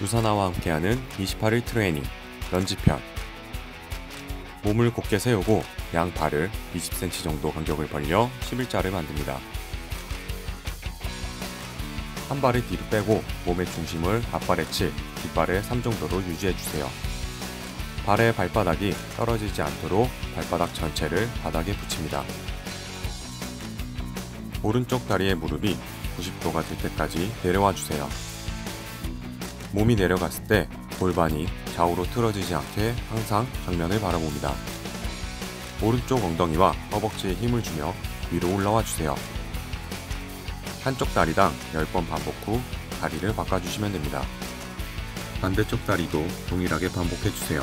유사나와 함께하는 28일 트레이닝 런지편 몸을 곧게 세우고 양 발을 20cm 정도 간격을 벌려 11자를 만듭니다. 한 발을 뒤로 빼고 몸의 중심을 앞발에 7, 뒷발에 3 정도로 유지해주세요. 발의 발바닥이 떨어지지 않도록 발바닥 전체를 바닥에 붙입니다. 오른쪽 다리의 무릎이 90도가 될 때까지 내려와 주세요. 몸이 내려갔을 때 골반이 좌우로 틀어지지 않게 항상 정면을 바라봅니다. 오른쪽 엉덩이와 허벅지에 힘을 주며 위로 올라와 주세요. 한쪽 다리당 10번 반복 후 다리를 바꿔주시면 됩니다. 반대쪽 다리도 동일하게 반복해 주세요.